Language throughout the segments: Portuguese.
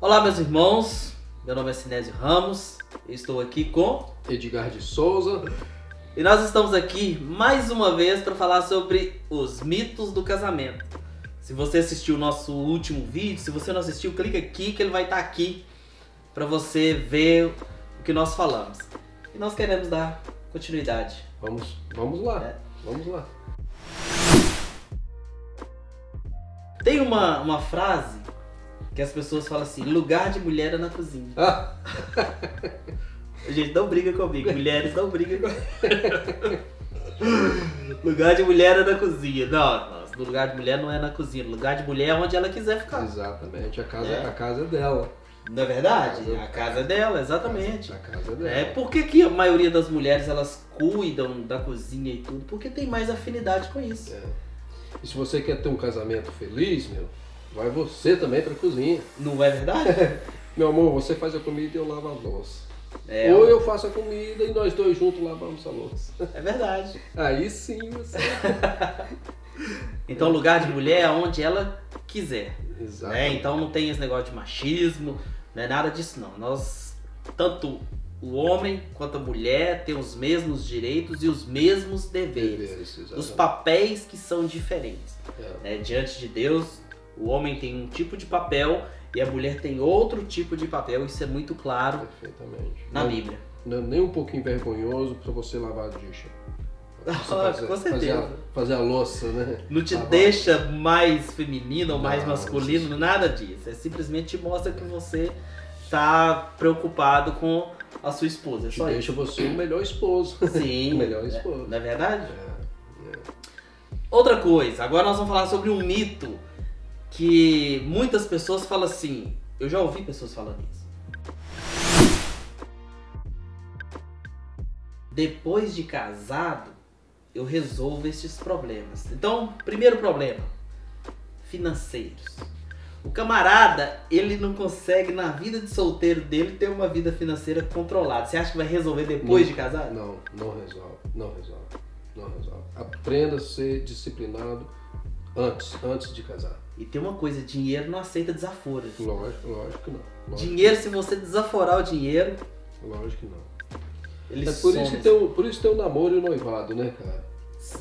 Olá, meus irmãos. Meu nome é Sinésio Ramos. Estou aqui com Edgar de Souza. e nós estamos aqui mais uma vez para falar sobre os mitos do casamento. Se você assistiu o nosso último vídeo, se você não assistiu, clica aqui que ele vai estar aqui para você ver o que nós falamos. E nós queremos dar continuidade. Vamos, vamos lá. É. Vamos lá. Tem uma, uma frase que as pessoas falam assim: lugar de mulher é na cozinha. Ah, Gente, não briga comigo. Mulheres não brigam comigo. lugar de mulher é na cozinha. Não, não, lugar de mulher não é na cozinha. Lugar de mulher é onde ela quiser ficar. exatamente. A casa, É. a casa é dela. Não é verdade? A casa é dela, exatamente. A casa é dela. É, por que, que a maioria das mulheres elas cuidam da cozinha e tudo? Porque tem mais afinidade com isso. É. E se você quer ter um casamento feliz, meu, vai você também pra cozinha. Não é verdade? Meu amor, você faz a comida e eu lavo a louça. É, Ou eu faço a comida e nós dois juntos lavamos a louça. é verdade. Aí sim você. Então, lugar de mulher é onde ela quiser. Exato. né? Então não tem esse negócio de machismo, não é nada disso não. Nós, tanto o homem quanto a mulher, tem os mesmos direitos e os mesmos deveres. Deveres, Os papéis que são diferentes. É. né? Diante de Deus, o homem tem um tipo de papel e a mulher tem outro tipo de papel. Isso é muito claro na Não- Bíblia. Não é nem um pouquinho vergonhoso pra você lavar a dixa. Ah, com certeza. Fazer a, fazer a louça, né? Não te deixa mais feminino ou mais Não, masculino, nada disso. É simplesmente mostra que você tá preocupado com a sua esposa. É Te isso. deixa você o melhor esposo. Sim. O melhor né? esposo. Não é verdade? É. Outra coisa, agora nós vamos falar sobre um mito que muitas pessoas falam assim. Eu já ouvi pessoas falando isso. Depois de casado, eu resolvo esses problemas. Então, primeiro problema: financeiros. O camarada, ele não consegue na vida de solteiro dele ter uma vida financeira controlada. Você acha que vai resolver depois Não. de casado? Não, não resolve. Não resolve. Não resolve. Aprenda a ser disciplinado antes, antes de casar. E tem uma coisa, dinheiro não aceita desaforo. Lógico, lógico que não. Lógico, Dinheiro, se você desaforar o dinheiro, lógico que não. Ele É por isso, que tem o, por isso tem o namoro e o noivado, né, cara?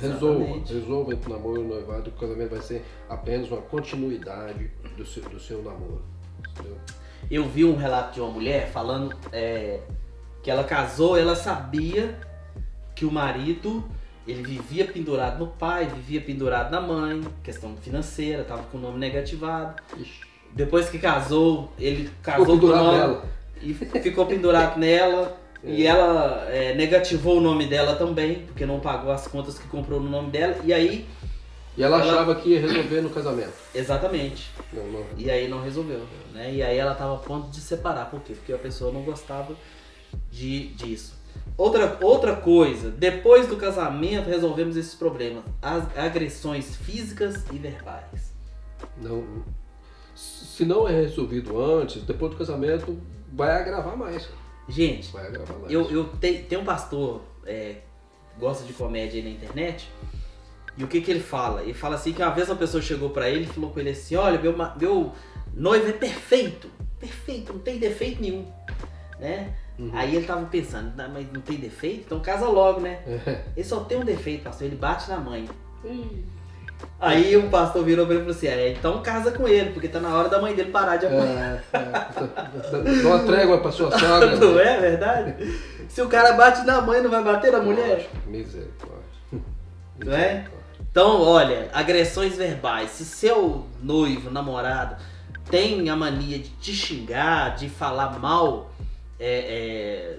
Resolva, resolva entre o namoro e o noivado, que o casamento vai ser apenas uma continuidade do seu, do seu namoro. Entendeu? Eu vi um relato de uma mulher falando é, que ela casou, ela sabia que o marido ele vivia pendurado no pai, vivia pendurado na mãe, questão financeira, tava com o nome negativado. Ixi, Depois que casou, ele casou com nela. e ficou pendurado nela. E ela é, negativou o nome dela também, porque não pagou as contas que comprou no nome dela. E aí, E ela Ela- achava que ia resolver no casamento. exatamente, Não, não. E aí não resolveu, né? E aí ela tava a ponto de separar. Por quê? Porque a pessoa não gostava de, disso. Outra, outra coisa, depois do casamento resolvemos esses problemas. As agressões físicas e verbais. não. Se não é resolvido antes, depois do casamento, vai agravar mais. Gente, eu, eu te, tem um pastor é, gosta de comédia aí na internet. E o que que ele fala? Ele fala assim que uma vez uma pessoa chegou pra ele e falou com ele assim, olha, meu, meu noivo é perfeito. Perfeito, não tem defeito nenhum. Né? Uhum. Aí ele tava pensando, "Não, mas não tem defeito? Então casa logo, né? É. Ele só tem um defeito, pastor, ele bate na mãe. Ih, Aí o pastor virou pra ele e falou assim, é, então casa com ele, porque tá na hora da mãe dele parar de apanhar. É, é. Dá uma trégua pra sua sogra. Não é verdade? Se o cara bate na mãe, não vai bater na mulher? Misericórdia. Não é? Então, olha, agressões verbais. Se seu noivo, namorado, tem a mania de te xingar, de falar mal é, é,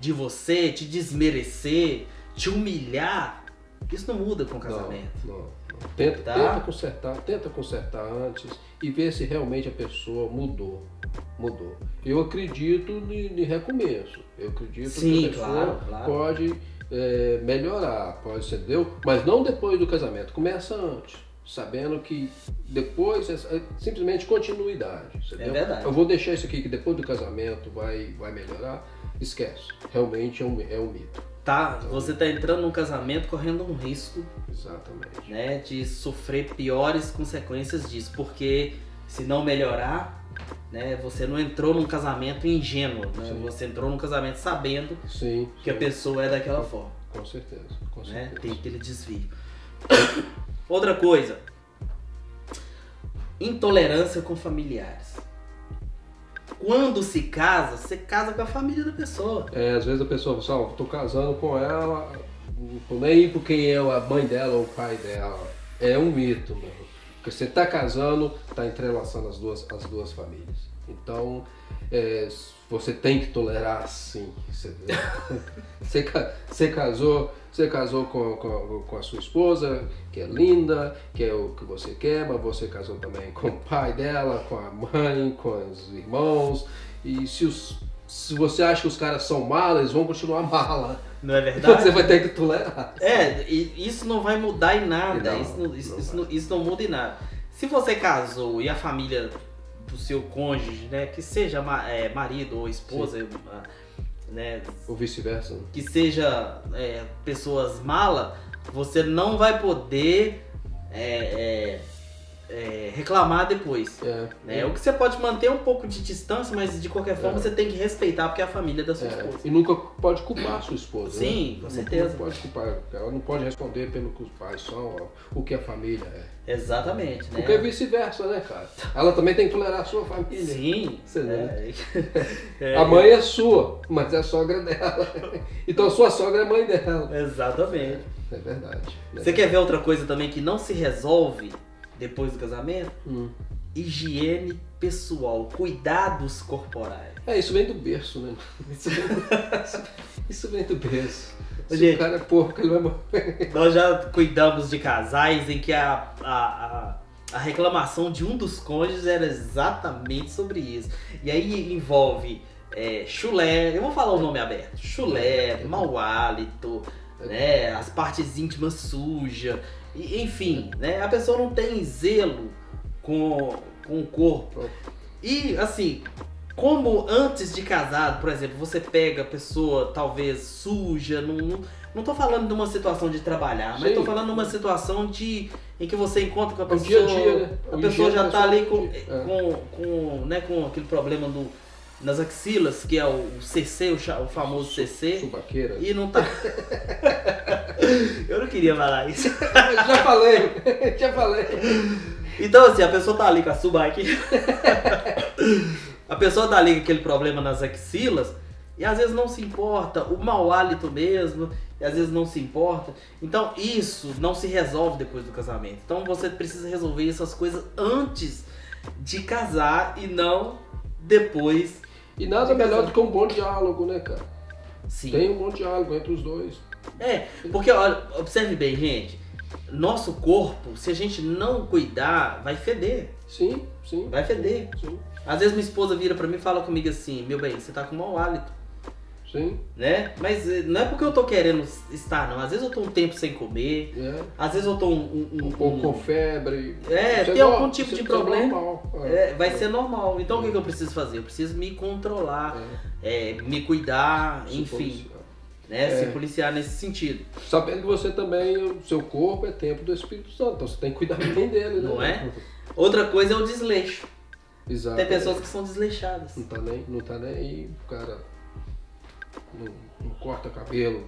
de você, te desmerecer, te humilhar, isso não muda com o casamento. Não, não, não. Tenta, Tá? tenta consertar, tenta consertar antes e ver se realmente a pessoa mudou. Mudou. Eu acredito em recomeço. Eu acredito Sim, que a pessoa claro, claro. pode é, melhorar, pode entendeu? Mas não depois do casamento. Começa antes. Sabendo que depois é é simplesmente continuidade. Entendeu? É verdade. Eu vou deixar isso aqui que depois do casamento vai, vai melhorar. Esquece. Realmente é um, é um mito. Tá, você tá entrando num casamento correndo um risco Exatamente. né, de sofrer piores consequências disso, porque se não melhorar, né, você não entrou num casamento ingênuo, né, você entrou num casamento sabendo Sim. que a sim. pessoa é daquela forma, Com certeza. Com né, certeza. tem aquele desvio. Outra coisa, intolerância com familiares. Quando se casa, você casa com a família da pessoa. É, às vezes a pessoa fala, ó, tô casando com ela, nem por quem é a mãe dela ou o pai dela. É um mito, meu. Porque você tá casando, tá entrelaçando as duas, as duas famílias. Então, é, você tem que tolerar sim. Você, você, você casou, você casou com, com, com a sua esposa, que é linda, que é o que você quer, mas você casou também com o pai dela, com a mãe, com os irmãos. E se, os, se você acha que os caras são malas, eles vão continuar mala. Não é verdade? você vai ter que tolerar. É, e isso não vai mudar em nada. Não, isso, não, isso, não isso isso não muda em nada. Se você casou e a família do seu cônjuge, né, que seja é, marido ou esposa, ah, né, Ou vice-versa. que seja é, pessoas mala, você não vai poder é, é, é, reclamar depois. É, Né? O que você pode manter um pouco de distância, mas de qualquer forma É. você tem que respeitar porque é a família da sua É, esposa. e nunca pode culpar a sua esposa. Sim, né? com certeza. Não pode culpar. Ela não pode responder pelo que os pais são, o que a família é. Exatamente, né? Porque é vice-versa, né, cara? Ela também tem que tolerar a sua família. Sim. Você é, é, A mãe é sua, mas é a sogra dela. Então sua sogra é mãe dela. Exatamente. É verdade. né? Você quer ver outra coisa também que não se resolve depois do casamento? Hum. Higiene pessoal, cuidados corporais. É, isso vem do berço, né? Isso vem do, isso vem do berço. Se Gente. o cara é porco, ele vai morrer. Nós já cuidamos de casais em que a, a, a, a reclamação de um dos cônjuges era exatamente sobre isso. E aí envolve é, chulé, eu vou falar o nome aberto, chulé, mau hálito, né, as partes íntimas sujas, enfim, né, a pessoa não tem zelo com, com o corpo. E assim, como antes de casado, por exemplo, você pega a pessoa talvez suja, não, não, tô falando de uma situação de trabalhar, mas Sim. tô falando de uma situação de em que você encontra com a pessoa, dia a dia, né? a pessoa já tá ali com, com, com, né, com aquele problema do, nas axilas, que é o CC, o, famoso CC, Subaqueira. e não tá. Eu não queria falar isso. Já falei, já falei. Então, assim, a pessoa tá ali com a subaque. a pessoa tá ali com aquele problema nas axilas e às vezes não se importa, o mau hálito mesmo, e às vezes não se importa. Então, isso não se resolve depois do casamento. Então, você precisa resolver essas coisas antes de casar e não depois. E nada melhor do que um bom diálogo, né, cara? Sim. Tem um bom diálogo entre os dois. É, porque olha, observe bem, gente. Nosso corpo, se a gente não cuidar, vai feder. Sim, sim. Vai feder. Sim, Às vezes minha esposa vira pra mim e fala comigo assim, meu bem, você tá com mau hálito, sim. né? Mas eh, não é porque eu tô querendo estar, não. Às vezes eu tô um tempo sem comer, É. às vezes eu tô um... um, Um pouco com febre. É, tem algum tipo de é problema. normal. É, vai ser normal. Então o que, que eu preciso fazer? Eu preciso me controlar, É, é, me cuidar, se enfim, policiar. né? É. Se policiar nesse sentido. Sabendo que você também, o seu corpo é templo do Espírito Santo, então você tem que cuidar bem dele, né? Não é? Outra coisa é o desleixo. Exato. Tem pessoas que são desleixadas. Não tá nem, não tá nem aí, cara não, não corta cabelo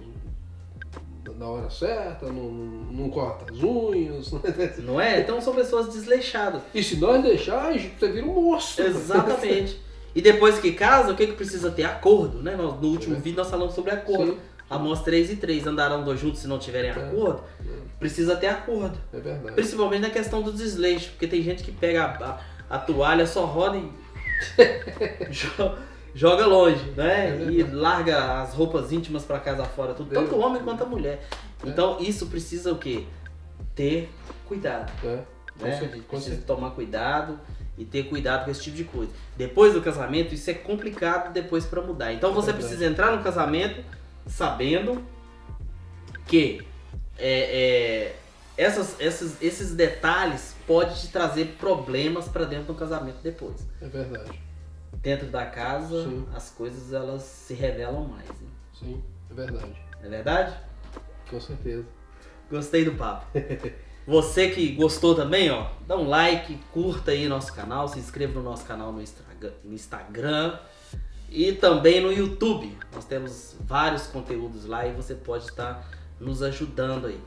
na hora certa, não, não corta as unhas. Não é? Então são pessoas desleixadas. E se nós deixar, você vira um monstro. Exatamente. E depois que casa, o que, que precisa ter? Acordo, né? No último É. vídeo nós falamos sobre acordo. Sim. Amós 3 e 3 andarão dois juntos se não tiverem acordo. Precisa ter acordo. É verdade. Principalmente na questão do desleixo, porque tem gente que pega a, a- toalha, só roda e joga longe, né? É e larga as roupas íntimas pra casa fora, tudo. Tanto o homem quanto a mulher. É. Então isso precisa o quê? Ter cuidado. É, Né? A cer- gente com precisa certeza. tomar cuidado e ter cuidado com esse tipo de coisa. Depois do casamento, isso é complicado depois pra mudar. Então você Verdade. precisa entrar no casamento sabendo que é, é, essas, essas, esses detalhes podem te trazer problemas pra dentro do casamento depois. É verdade. Dentro da casa, Sim. as coisas elas se revelam mais. né? Sim, é verdade. É verdade? Com certeza. Gostei do papo. Você que gostou também, ó, dá um like, curta aí nosso canal, se inscreva no nosso canal no Instagram e também no YouTube. Nós temos vários conteúdos lá e você pode estar nos ajudando aí.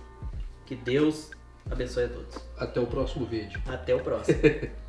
Que Deus abençoe a todos. Até o próximo vídeo. Até o próximo.